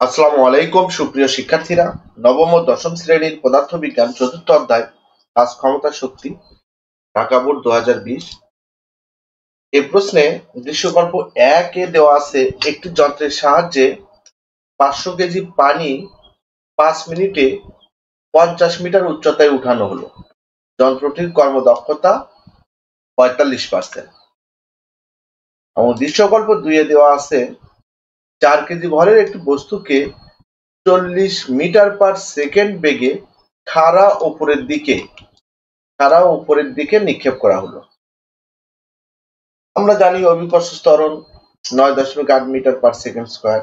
আসসালামু আলাইকুম, সুপ্রিয় শিক্ষার্থীরা। নবম ও দশম শ্রেণির পদার্থবিজ্ঞান চতুর্থ অধ্যায়, কাজ ক্ষমতা শক্তি, ঢাকা বোর্ড দু এই প্রশ্নে দৃশ্যকল্প একে দেওয়া আছে, একটি যন্ত্রের সাহায্যে পাঁচশো কেজি পানি পাঁচ মিনিটে পঞ্চাশ মিটার উচ্চতায় উঠানো হলো। যন্ত্রটির কর্মদক্ষতা পঁয়তাল্লিশ পার্সেন্ট। এবং দৃশ্যকল্প দুইয়ে দেওয়া আছে চার কেজি ভরের একটি বস্তুকে চল্লিশ মিটার পার সেকেন্ড বেগে খাড়া ওপরের দিকে, খাড়া ওপরের দিকে নিক্ষেপ করা হলো। আমরা জানি অভিকর্ষ স্তরণ নয় দশমিক আট মিটার পার সেকেন্ড স্কোয়ার।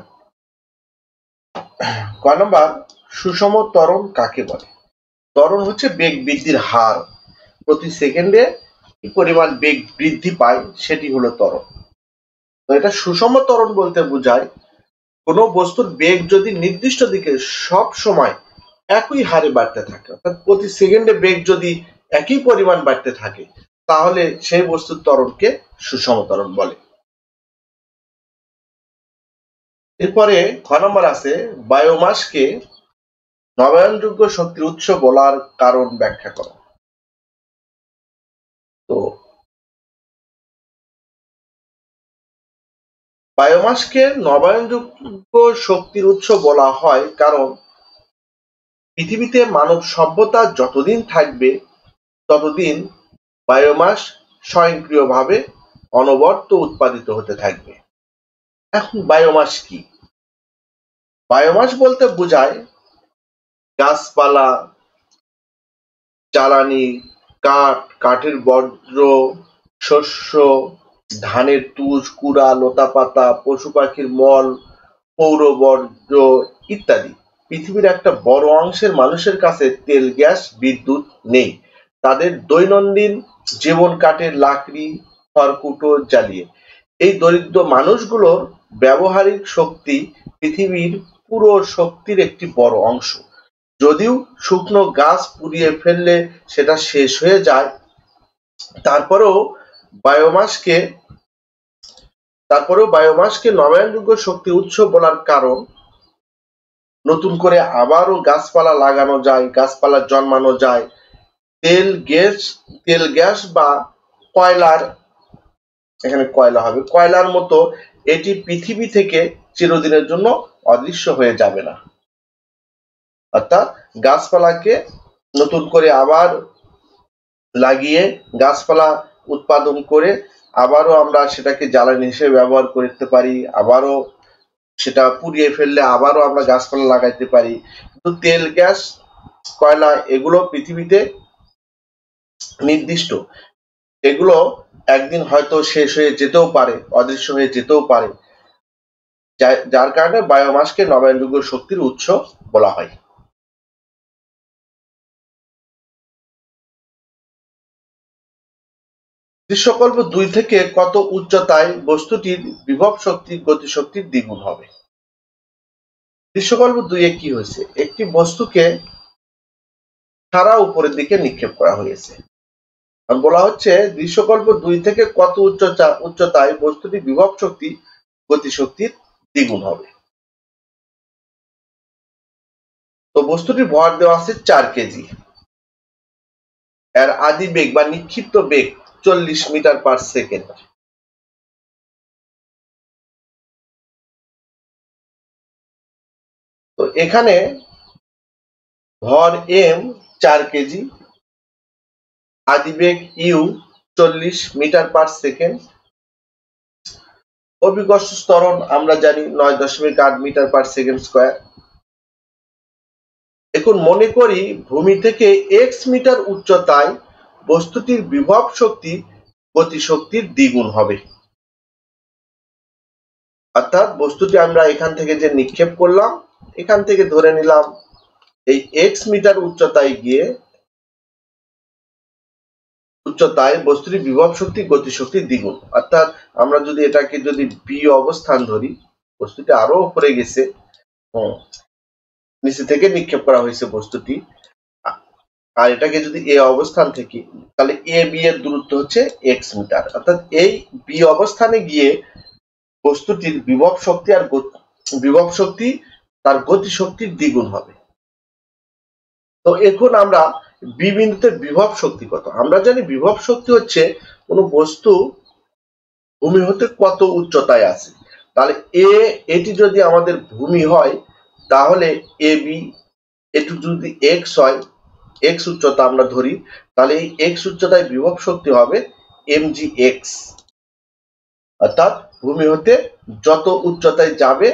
কয় নম্বর, সুষম ত্বরণ কাকে বলে? ত্বরণ হচ্ছে বেগ বৃদ্ধির হার। প্রতি সেকেন্ডে কি পরিমাণ বেগ বৃদ্ধি পায় সেটি হলো ত্বরণ। তো এটা সুষম ত্বরণ বলতে বোঝায় কোনো বস্তুর বেগ যদি নির্দিষ্ট দিকে সব সময় একই হারে বাড়তে থাকে, অর্থাৎ প্রতি সেকেন্ডে বেগ যদি একই পরিমাণ বাড়তে থাকে, তাহলে সেই বস্তুর ত্বরণকে সুষম ত্বরণ বলে। এরপরে খ নম্বর আছে, বায়োমাসকে নবায়নযোগ্য শক্তির উৎস বলার কারণ ব্যাখ্যা করো। বায়োমাসকে নবায়নযোগ্য শক্তির উৎস বলা হয় কারণ পৃথিবীতে মানব সভ্যতা যতদিন থাকবে, ততদিন বায়োমাস স্বয়ংক্রিয়ভাবে অনবর্ত উৎপাদিত হতে থাকবে। এখন বায়োমাস কি? বায়োমাস বলতে বোঝায় গাছপালা, জ্বালানি, কাঠ, কাঠের বর্জ্য, শস্য ধানের তুষ, কুড়া লতা পাতা পশু পাখির মল পৌর বর্জ্য ইত্যাদি। পৃথিবীর একটা বড় অংশের মানুষের কাছে তেল, গ্যাস, বিদ্যুৎ নেই। তাদের দৈনন্দিন জীবন কাটে লাকড়ি, খড়কুটো জ্বালিয়ে। এই দরিদ্র মানুষগুলোর ব্যবহারিক শক্তি পৃথিবীর পুরো শক্তির একটি বড় অংশ। যদিও শুকনো গাছ পুড়িয়ে ফেললে সেটা শেষ হয়ে যায়, তারপরেও বায়োমাসকে তারপরেও বায়োমাসকে নবায়নযোগ্য শক্তি উৎস বলার কারণ, নতুন করে আবারও গাছপালা লাগানো যায়, গাছপালা জন্মানো যায়। তেল গ্যাস তেল গ্যাস বা কয়লার, এখানে কয়লা হবে, কয়লার মতো এটি পৃথিবী থেকে চিরদিনের জন্য অদৃশ্য হয়ে যাবে না। অর্থাৎ গাছপালাকে নতুন করে আবার লাগিয়ে গাছপালা উৎপাদন করে আবারও আমরা সেটাকে জ্বালানি হিসেবে ব্যবহার করতে পারি, আবারও সেটা পুড়িয়ে ফেললে আবারও আমরা গাছপালা লাগাইতে পারি। কিন্তু তেল, গ্যাস, কয়লা এগুলো পৃথিবীতে নির্দিষ্ট। এগুলো একদিন হয়তো শেষ হয়ে যেতেও পারে, অদৃশ্য হয়ে যেতেও পারে। যার কারণে বায়োমাসকে নবায়নযোগ্য শক্তির উৎস বলা হয়। দৃশ্যকল্প দুই থেকে কত উচ্চতায় বস্তুটির বিভব শক্তির গতিশক্তির দ্বিগুণ হবে? দৃশ্যকল্প দুইয়ে কি হয়েছে? একটি বস্তুকে সারা উপরের দিকে নিক্ষেপ করা হয়েছে। বলা হচ্ছে দৃশ্যকল্প দুই থেকে কত উচ্চতা উচ্চতায় বস্তুটি বিভব শক্তি গতিশক্তির দ্বিগুণ হবে? তো বস্তুটির ভর দেওয়া আছে চার কেজি। এর আদি বেগ বা নিক্ষিপ্ত বেগ চল্লিশ মিটার পার সেকেন্ড তো এখানে ভর এম চার কেজি আদিবেগ ইউ চল্লিশ মিটার পার সেকেন্ড অভিকর্ষ স্তরণ আমরা জানি নয় দশমিক আট মিটার পার সেকেন্ড স্কোয়ার এখন মনে করি ভূমি থেকে এক্স মিটার উচ্চতায় বস্তুটির বিভব শক্তি গতিশক্তির দ্বিগুণ হবে। অর্থাৎ বস্তুটি আমরা এখান থেকে যে নিক্ষেপ করলাম, এখান থেকে ধরে নিলাম এই এক্স মিটার উচ্চতায় গিয়ে উচ্চতায় বস্তুটির বিভব শক্তি গতিশক্তির দ্বিগুণ। অর্থাৎ আমরা যদি এটাকে যদি বি অবস্থান ধরি, বস্তুটি আরও উপরে গেছে নিচে থেকে নিক্ষেপ করা হয়েছে বস্তুটি। আর এটাকে যদি এ অবস্থান থেকে, তাহলে এ বি এর দূরত্ব হচ্ছে এক্স মিটার অর্থাৎ এই বি অবস্থানে গিয়ে বস্তুটির বিভব শক্তি আর বিভব শক্তি তার গতিশক্তির দ্বিগুণ হবে। তো এখন আমরা বি বিন্দুতে বিভব শক্তি কত? আমরা জানি বিভব শক্তি হচ্ছে কোন বস্তু ভূমি হতে কত উচ্চতায় আছে। তাহলে এ এটি যদি আমাদের ভূমি হয়, তাহলে এ বি এটু যদি এক্স হয় এক্স উচ্চতা আমরা ধরি, তাহলে এই এক্স উচ্চতায় বিভব শক্তি হবে এম জি এক্স অর্থাৎ ভূমি হতে যত উচ্চতায় যাবে,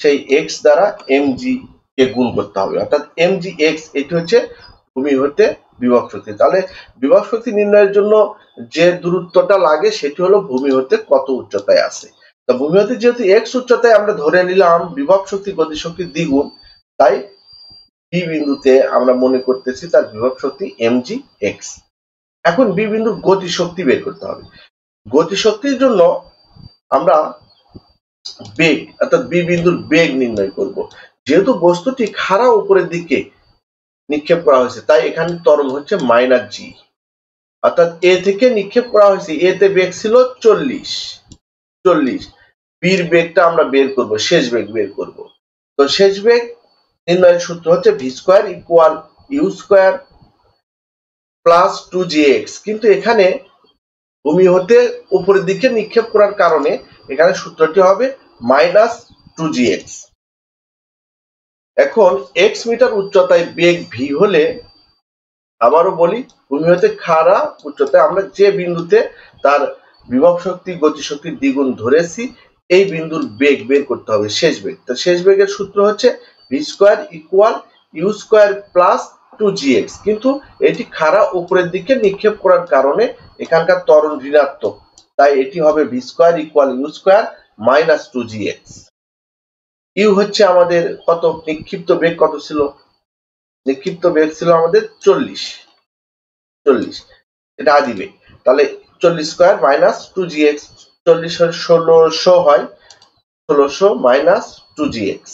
সেই এক্স দ্বারা এম জি কে গুণ করতে হবে। অর্থাৎ এম জি এক্স এটি হচ্ছে ভূমি হতে বিভব শক্তি। তাহলে বিভব শক্তি নির্ণয়ের জন্য যে দূরত্বটা লাগে, সেটি হলো ভূমি হতে কত উচ্চতায় আছে তা ভূমি হতে যেহেতু এক্স উচ্চতায় আমরা ধরে নিলাম, বিভব শক্তি গতি শক্তির দ্বিগুণ, তাই বি বিন্দুতে আমরা মনে করতেছি তার বিভব শক্তি জি এক্স এখন বি বিন্দুর গতি শক্তি বের করতে হবে। গতি শক্তির জন্য আমরা বেগ, অর্থাৎ বি বিন্দুর বেগ নির্ণয় করব। যেহেতু বস্তুটি খাড়া উপরের দিকে নিক্ষেপ করা হয়েছে, তাই এখানে তরল হচ্ছে মাইনাস জি অর্থাৎ এ থেকে নিক্ষেপ করা হয়েছে এ তে বেগ ছিল চল্লিশ। চল্লিশ। বির বেগটা আমরা বের করব, শেষ বেগ বের করব। তো শেষ বেগ নির্ণয়ের সূত্র হচ্ছে V square equal U square plus two G X কিন্তু এখানে ভূমি হতে উপরের দিকে নিক্ষেপ করার কারণে এখানে সূত্রটি হবে মাইনাস টু জি এক্স এখন এক্স মিটার উচ্চতায় বেগ ভি হলে আবারও বলি, ভূমি হতে খাড়া উচ্চতায় আমরা যে বিন্দুতে তার বিভব শক্তি গতিশক্তির দ্বিগুণ ধরেছি, এই বিন্দুর বেগ বের করতে হবে শেষ বেগ। তো শেষ বেগের সূত্র হচ্ছে V square equal U square plus two G X কিন্তু এটি খাড়া উপরের দিকে নিক্ষেপ করার কারণে এখানকার ত্বরণ ঋণাত্মক। তাই এটি হবে V square equal U square minus two G X U হচ্ছে আমাদের কত? নিক্ষিপ্ত বেগ কত ছিল? নিক্ষিপ্ত বেগ ছিল আমাদের চল্লিশ। চল্লিশ। এটা আদি বেগ। তাহলে চল্লিশ square minus two G X চল্লিশ ষোলোশো হয়। ষোলোশো মাইনাস টু জি এক্স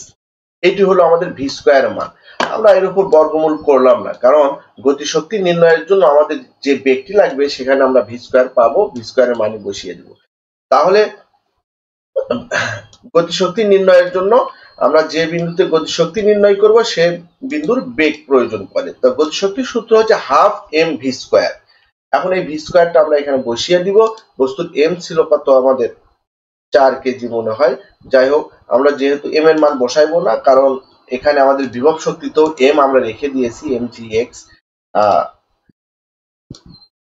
এটি হলো আমাদের ভি স্কোয়ার মান। আমরা এর উপর বর্গমূল করলাম না, কারণ গতিশক্তি নির্ণয়ের জন্য আমাদের যে বেগটি লাগবে সেখানে আমরা ভি স্কোয়ার পাবো ভি স্কোয়ারের মানে বসিয়ে দেব। তাহলে গতিশক্তি নির্ণয়ের জন্য আমরা যে বিন্দুতে গতিশক্তি নির্ণয় করব, সে বিন্দুর বেগ প্রয়োজন পড়ে। তো গতিশক্তির সূত্র হচ্ছে হাফ এম ভি স্কোয়ার এখন এই ভি স্কোয়ারটা আমরা এখানে বসিয়ে দিব। বস্তুর এম ছিল কত আমাদের চার কেজি মনে হয়। যাই হোক, আমরা যেহেতু এম এর মান বসাইবো না, কারণ এখানে আমাদের বিভব শক্তিতেও এম আমরা রেখে দিয়েছি এম জি এক্স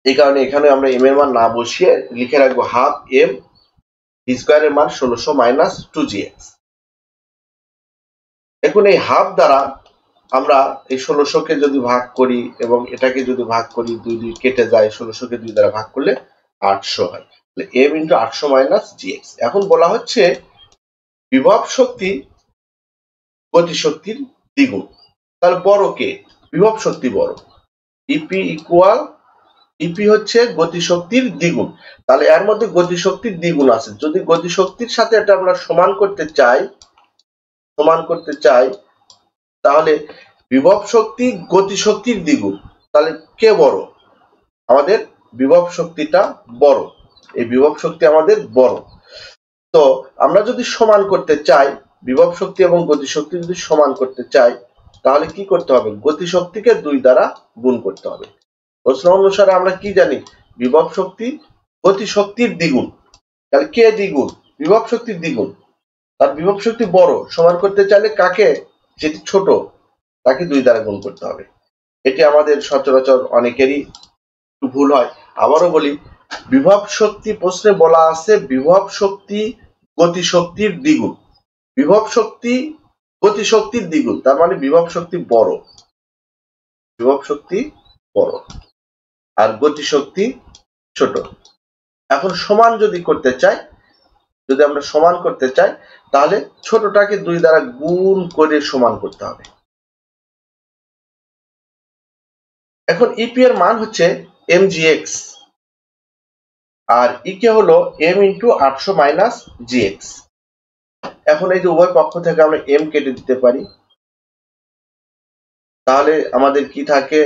এই কারণে এখানে আমরা এম এর মান না বসিয়ে লিখে রাখব হাফ এম স্কোয়ারের মান ষোলোশো মাইনাস টু জি এক্স এখন এই হাফ দ্বারা আমরা এই ষোলোশোকে যদি ভাগ করি এবং এটাকে যদি ভাগ করি, দুই দুই কেটে যায়, ষোলোশোকে দুই দ্বারা ভাগ করলে আটশো হয়। এম ইন্টু আটশো মাইনাস জিএক্স এখন বলা হচ্ছে বিভব শক্তি গতিশক্তির দ্বিগুণ। তাহলে বড় কে? বিভব শক্তি বড়। ইপি ইকুয়াল ইপি হচ্ছে গতিশক্তির দ্বিগুণ। তাহলে এর মধ্যে গতিশক্তির দ্বিগুণ আছে। যদি গতিশক্তির সাথে এটা আমরা সমান করতে চাই, সমান করতে চাই, তাহলে বিভব শক্তি গতিশক্তির দ্বিগুণ। তাহলে কে বড়? আমাদের বিভব শক্তিটা বড়। এই বিভব শক্তি আমাদের বড়। তো আমরা যদি সমান করতে চাই, বিভব শক্তি এবং গতিশক্তি যদি সমান করতে চাই, তাহলে কি করতে হবে? গতিশক্তিকে দুই দ্বারা গুণ করতে হবে। প্রশ্ন অনুসারে আমরা কি জানি? বিভব শক্তি গতিশক্তির দ্বিগুণ। তাহলে কে দ্বিগুণ? বিভব শক্তির দ্বিগুণ। তার বিভব শক্তি বড়, সমান করতে চাইলে কাকে? যেটি ছোট। তাকে দুই দ্বারা গুণ করতে হবে। এটি আমাদের সচরাচর অনেকেরই ভুল হয়। আবারও বলি বিভব শক্তি প্রশ্নে বলা আছে বিভব শক্তি গতিশক্তির দ্বিগুণ। বিভব শক্তি গতিশক্তির দ্বিগুণ, তার মানে বিভব শক্তি বড়। বিভব শক্তি বড় আর গতিশক্তি ছোট। এখন সমান যদি করতে চাই, যদি আমরা সমান করতে চাই, তাহলে ছোটটাকে দুই দ্বারা গুণ করে সমান করতে হবে। এখন ইপি এর মান হচ্ছে এমজিএক্স আর ইকে হলো এম ইন্টু আটশো মাইনাস জিএক্স এখন এই যে উভয় পক্ষ থেকে আমরা এম কেটে দিতে পারি। তাহলে আমাদের কি থাকে?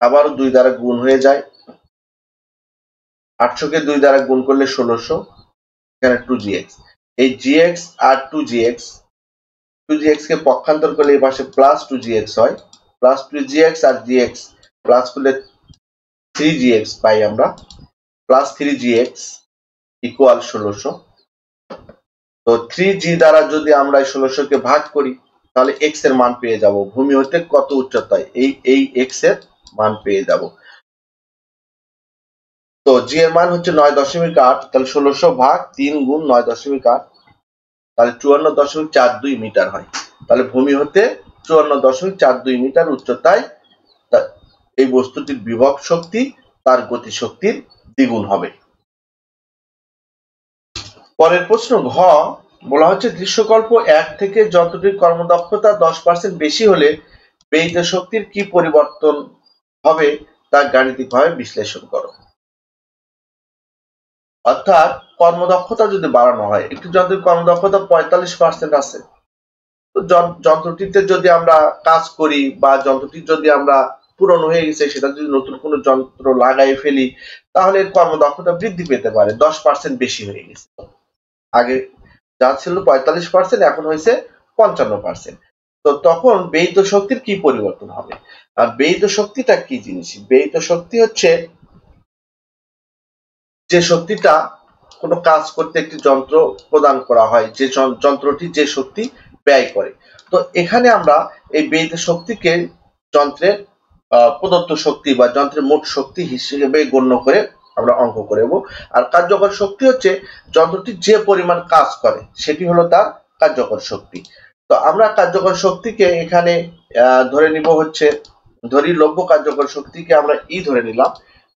আবারও দুই দ্বারা গুণ হয়ে যায়। আটশোকে দুই দ্বারা গুণ করলে ষোলোশো, এখানে টু জি এক্স এই জিএক্স আর টু জিএক্স টু জিএক্স কে পক্ষান্তর করলে এই পাশে প্লাস টু জিএক্স হয়। প্লাস টু জিএক্স আর জিএক্স প্লাস করলে থ্রি জিএক্স পাই আমরা। প্লাস থ্রি জিএক্স ইকুয়াল ষোলোশো। তো থ্রি জি দ্বারা যদি আমরা ষোলোশোকে ভাগ করি, তাহলে এক্সের মান পেয়ে যাব। ভূমি হতে কত উচ্চতায়? এই এই এক্সের মান পেয়ে যাব। তো জি এর মান হচ্ছে নয় দশমিক আট, তাহলে ষোলোশো ভাগ তিন গুণ নয় দশমিক আট, তাহলে চুয়ান্ন দশমিক চার দুই মিটার হয়। তাহলে ভূমি হতে চুয়ান্ন দশমিক চার দুই মিটার উচ্চতায় এই বস্তুটির বিভব শক্তি, তার গতি শক্তির দ্বিগুণ হবে। পরের প্রশ্ন, ঘ, বলা হচ্ছে দৃশ্যকল্প এক থেকে যন্ত্রটির কর্মদক্ষতা দশ পার্সেন্ট বেশি হলে ব্যয়িত শক্তির কি পরিবর্তন হবে তা গাণিতিকভাবে বিশ্লেষণ করো। অর্থাৎ কর্মদক্ষতা যদি বাড়ানো হয়, একটি যন্ত্রের কর্মদক্ষতা পঁয়তাল্লিশ পার্সেন্ট আছে। যন্ত্রটিতে যদি আমরা কাজ করি বা যন্ত্রটি যদি আমরা পুরনো হয়ে গেছে, সেটা যদি নতুন কোনো যন্ত্র লাগাই ফেলি, তাহলে কর্মদক্ষতা বৃদ্ধি পেতে পারে, দশ পার্সেন্ট বেশি হয়ে গেছে। আগে যা ছিল পঁয়তাল্লিশ পার্সেন্ট এখন হয়েছে পঞ্চান্ন পার্সেন্ট তো তখন ব্যয়িত শক্তির কি পরিবর্তন হবে? আর ব্যয়িত শক্তিটা কি জিনিস? ব্যয়িত শক্তি হচ্ছে যে শক্তিটা কোনো কাজ করতে একটি যন্ত্র প্রদান করা হয়, যে যন্ত্রটি যে শক্তি ব্যয় করে। তো এখানে আমরা এই ব্যয়িত শক্তিকে যন্ত্রের প্রদত্ত শক্তি বা যন্ত্রের মোট শক্তি হিসেবে গণ্য করে আমরা অঙ্ক করব আর কার্যকর শক্তি হচ্ছে যন্ত্রটি যে পরিমাণ কাজ করে, সেটি হলো তার কার্যকর শক্তি। তো আমরা কার্যকর শক্তিকে এখানে ধরে নিব হচ্ছে, ধরি লভ্য কার্যকর শক্তিকে আমরা ই ধরে নিলাম।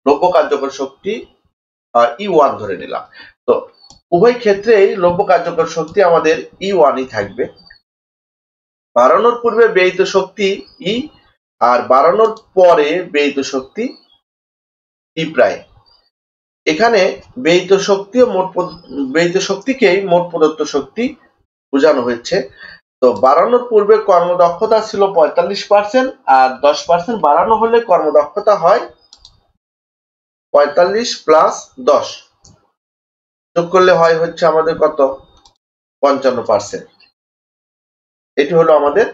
লভ্য কার্যকর শক্তি ই ওয়ান ধরে নিলাম। তো উভয় ক্ষেত্রেই লভ্য কার্যকর শক্তি আমাদের ই ওয়ানই থাকবে। বাড়ানোর পূর্বে ব্যয়িত শক্তি ই আর বাড়ানোর পরে ব্যয়িত শক্তি ই প্রায়। এখানে ব্যয়িত শক্তি ও মোট ব্যয়িত শক্তিকেই মোট প্রদত্ত শক্তি বোঝানো হয়েছে। তো বাড়ানোর পূর্বে কর্মদক্ষতা ছিল পঁয়তাল্লিশ পার্সেন্ট আর দশ পার্সেন্ট বাড়ানো হলে কর্মদক্ষতা হয় পঁয়তাল্লিশ প্লাস দশ। যোগ করলে হয় হচ্ছে আমাদের কত? পঞ্চান্ন পার্সেন্ট এটি হলো আমাদের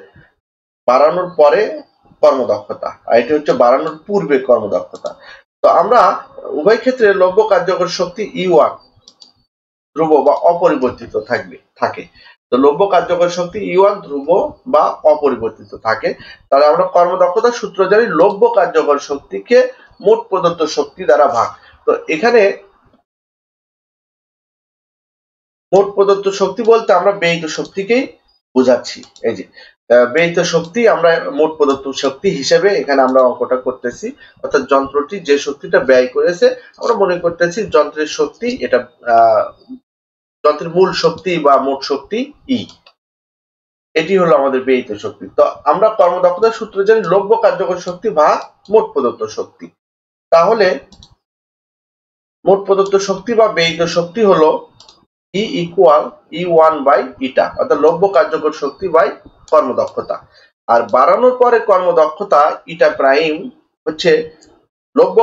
বাড়ানোর পরে কর্মদক্ষতা, আর এটি হচ্ছে বাড়ানোর পূর্বে কর্মদক্ষতা। তো আমরা উভয় ক্ষেত্রে লব্য কার্যকর শক্তি ই ওয়ান ধ্রুব বা অপরিবর্তিত থাকবে, থাকে। তো লব্য কার্যকর শক্তি ই ওয়ান ধ্রুব বা অপরিবর্তিত থাকে। তাহলে আমরা কর্মদক্ষতার সূত্র জানি লব্য কার্যকর শক্তিকে মোট প্রদত্ত শক্তি দ্বারা ভাগ। তো এখানে মোট প্রদত্ত শক্তি বলতে আমরা ব্যয়িত শক্তিকেই বোঝাচ্ছি। এই যে ব্যয়িত শক্তি, আমরা মোট প্রদত্ত শক্তি হিসেবে এখানে আমরা অঙ্কটা করতেছি। অর্থাৎ যন্ত্রটি যে শক্তিটা ব্যয় করেছে, আমরা মনে করতেছি যন্ত্রের শক্তি এটা যন্ত্রের মূল শক্তি বা মোট শক্তি ই এটি হলো আমাদের ব্যয়িত শক্তি। তো আমরা কর্মদক্ষতার সূত্র জানি লভ্য কার্যকর শক্তি বা মোট প্রদত্ত শক্তি। তাহলে মোট প্রদত্ত শক্তি বা ব্যয়িত শক্তি হলো E equal E one by eta অর্থাৎ লভ্য কার্যকর শক্তি বাই কর্মদক্ষতা। আর বাড়ানোর পরে কর্মদক্ষতা ইটা প্রাইম হচ্ছে লভ্য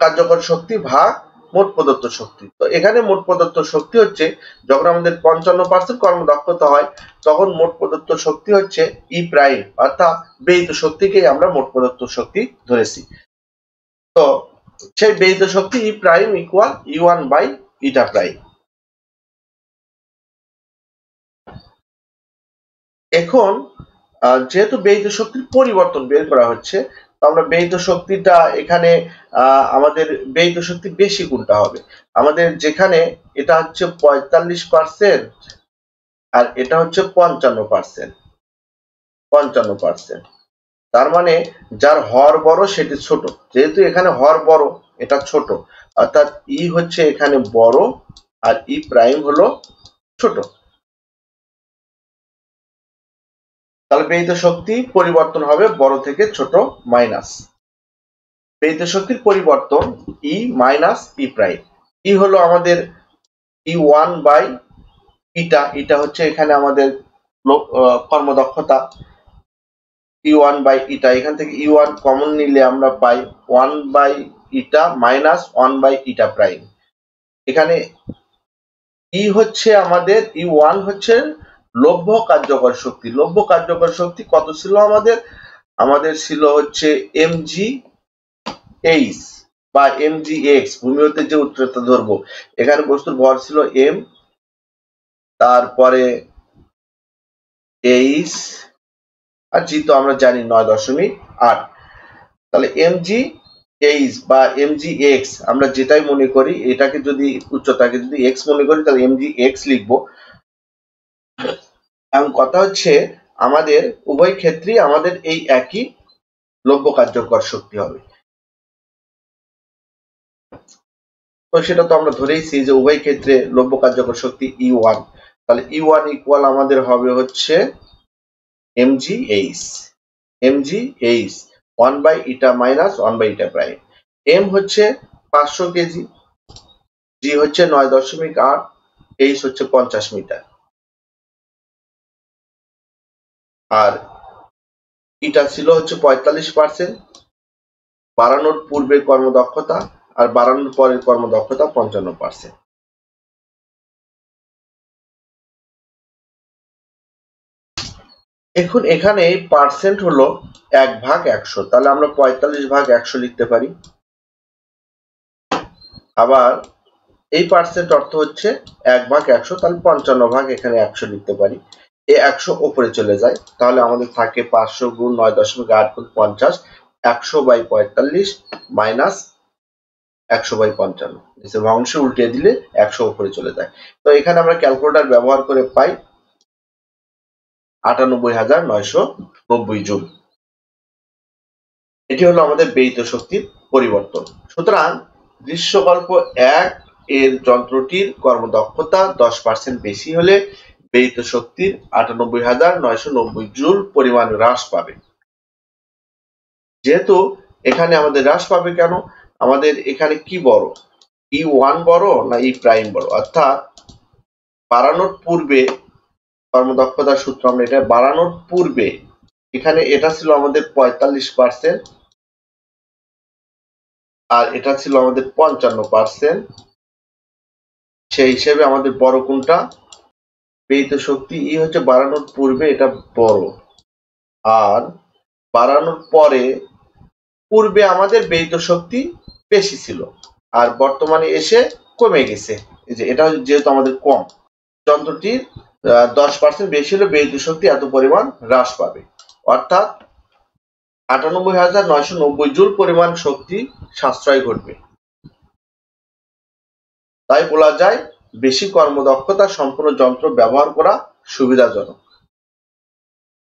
কার্যকর শক্তি ভাগ মোট প্রদত্ত শক্তি। তো এখানে মোট প্রদত্ত শক্তি হচ্ছে, যখন আমাদের পঞ্চান্ন পার্সেন্ট কর্মদক্ষতা হয়, তখন মোট প্রদত্ত শক্তি হচ্ছে ই প্রাইম অর্থাৎ ব্যয়িত শক্তিকেই আমরা মোট প্রদত্ত শক্তি ধরেছি। তো সেই ব্যয়িত শক্তি E prime equal E one by eta prime এখন যেহেতু ব্যয়িত শক্তির পরিবর্তন বের করা হচ্ছে আমরা ব্যয়িত শক্তিটা এখানে আমাদের ব্যয়িত শক্তি বেশি কোনটা হবে? আমাদের যেখানে এটা হচ্ছে পঁয়তাল্লিশ পার্সেন্ট আর এটা হচ্ছে পঞ্চান্ন পার্সেন্ট পঞ্চান্ন পার্সেন্ট তার মানে যার হর বড় সেটি ছোট। যেহেতু এখানে হর বড়, এটা ছোট। অর্থাৎ ই হচ্ছে এখানে বড় আর ই প্রাইম হলো ছোট। তাহলে ব্যয়িত শক্তি পরিবর্তন হবে বড় থেকে ছোট মাইনাস। ব্যয়িত শক্তির পরিবর্তন ই মাইনাস ই প্রাইম। ই হলো আমাদের ই ওয়ান বাই ইটা। ইটা হচ্ছে এখানে আমাদের কর্মদক্ষতা। E one by eta. এখান থেকে ই ওয়ান কমন নিলে আমরা পাই one by eta minus one by eta prime. এখানে ই হচ্ছে আমাদের ই ওয়ান হচ্ছে লভ্য কার্যকর শক্তি। লভ্য কার্যকর শক্তি কত ছিল আমাদের? আমাদের ছিল হচ্ছে এমজি এইচ বা এমজি এক্স ভূমি হতে যে উচ্চতা ধরবো এখানে বস্তুর ভর ছিল এম তারপরে এইচ আর জি তো আমরা জানি নয় দশমিক আট। তাহলে এমজি এইচ বা এমজি এক্স আমরা যেটাই মনে করি, এটাকে যদি, উচ্চতাকে যদি এক্স মনে করি, তাহলে এমজি এক্স লিখব। এবং কথা হচ্ছে আমাদের, উভয় ক্ষেত্রেই আমাদের এই একই লভ্য কার্যকর শক্তি হবে। তো সেটা তো আমরা ধরেইছি যে উভয় ক্ষেত্রে লভ্য কার্যকর শক্তি ই ওয়ান তাহলে ই ওয়ান ইকুয়াল আমাদের হবে হচ্ছে MG H MG H one by eta minus one by eta prime M হচ্ছে পাঁচশো কেজি জি হচ্ছে নয় দশমিক আট এইচ হচ্ছে পঞ্চাশ মিটার। আর এটা ছিল হচ্ছে পঁয়তাল্লিশ পার্সেন্ট বাড়ানোর পূর্বে কর্মদক্ষতা আর বাড়ানোর পরের কর্মদক্ষতা পঞ্চান্ন পার্সেন্ট এখন এখানে পার্সেন্ট হলো এক ভাগ একশো। তাহলে আমরা পঁয়তাল্লিশ ভাগ একশো লিখতে পারি। আবার এই পার্সেন্ট অর্থ হচ্ছে এক ভাগ একশো, তাহলে পঞ্চান্ন ভাগ এখানে একশো লিখতে পারি। এ একশো ওপরে চলে যায়, তাহলে আমাদের থাকে পাঁচশো গুণ নয় দশমিক আট গুণ পঞ্চাশ, একশো বাই পঁয়তাল্লিশ মাইনাস একশো বাই পঞ্চান্ন। ভগ্নাংশ উল্টে দিলে একশো উপরে চলে যায়। তো এখানে আমরা ক্যালকুলেটার ব্যবহার করে পাই আটানব্বই হাজার নয়শো নব্বই জুল। এটি হলো আমাদের ব্যয়িত শক্তির পরিবর্তন। সুতরাং দৃশ্যকল্প এক এর যন্ত্রটির কর্মদক্ষতা দশ পার্সেন্ট বেশি হলে ব্যয়িত শক্তির আটানব্বই হাজার নয়শো নব্বই জুল পরিমাণ হ্রাস পাবে। যেহেতু এখানে আমাদের হ্রাস পাবে কেন? আমাদের এখানে কি বড়? ই ওয়ান বড় না ই প্রাইম বড়? অর্থাৎ বাড়ানোর পূর্বে কর্মদক্ষতার সূত্র আমরা এটা বাড়ানোর পূর্বে এখানে এটা ছিল আমাদের পঁয়তাল্লিশ পার্সেন্ট আর এটা ছিল আমাদের পঞ্চান্ন পার্সেন্ট সেই হিসেবে আমাদের বড় কোনটা? ব্যয়িত শক্তি ই হচ্ছে বাড়ানোর পূর্বে এটা বড়। আর বাড়ানোর পরে পূর্বে আমাদের ব্যয়িত শক্তি বেশি ছিল, আর বর্তমানে এসে কমে গেছে। যে এটা যেহেতু আমাদের কম, যন্ত্রটির দশ পার্সেন্ট বেশি হলে ব্যয়িত শক্তি এত পরিমাণ হ্রাস পাবে। অর্থাৎ আটানব্বই হাজার নয়শো নব্বই জুল পরিমাণ শক্তি সাশ্রয় ঘটবে। তাই বলা যায় বেশি কর্মদক্ষতা সম্পন্ন যন্ত্র ব্যবহার করা সুবিধাজনক।